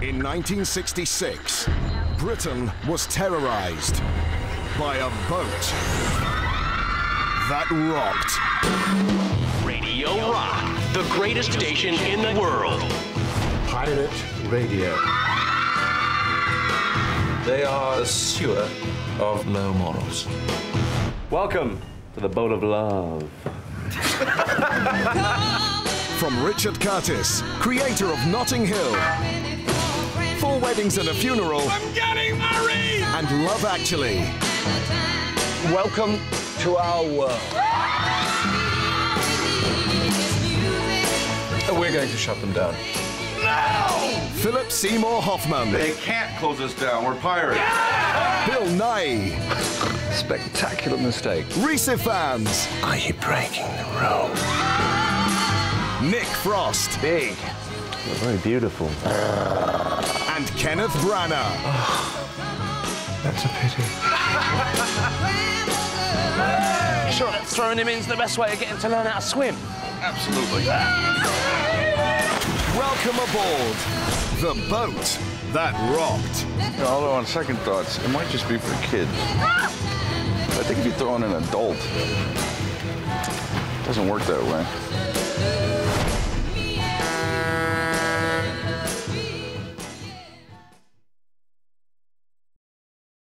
In 1966, Britain was terrorized by a boat that rocked. Radio Rock, the greatest station in the world. Pirate Radio. They are a sewer of low morals. Welcome to the boat of love. From Richard Curtis, creator of Notting Hill, Four Weddings and a Funeral, I'm getting married! and Love Actually. Welcome to our world. We're going to shut them down. No! Philip Seymour Hoffman, They can't close us down. We're pirates. Bill Nighy, Spectacular mistake. Rhys Ifans, Are you breaking the rules? Nick Frost, Big. Very beautiful. And Kenneth Branagh. That's a pity. Sure, throwing him in's the best way of getting him to learn how to swim. Absolutely. Welcome aboard the boat that rocked. You know, although on second thoughts, it might just be for kids. I think if you throw in an adult, it doesn't work that way.